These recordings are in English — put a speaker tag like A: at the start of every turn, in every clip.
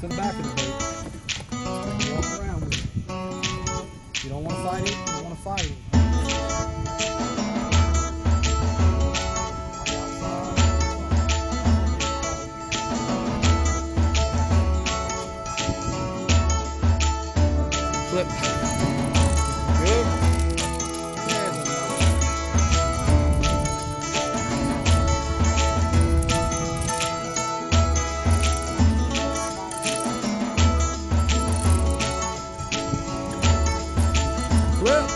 A: to the back of the boat. You walk around with it. You don't want to fight it. You don't want to fight it. Flip. Good.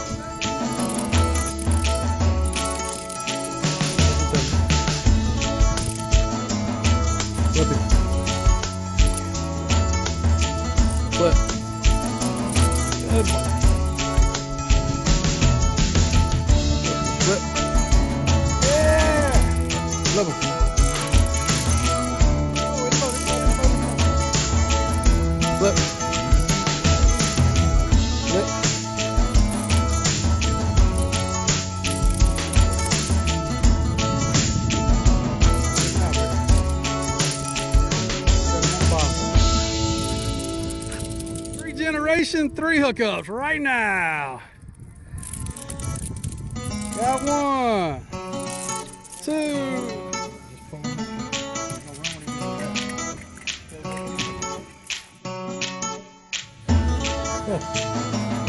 A: Flip. Yeah. It. Flip. Generation, three hookups right now. Got one, two.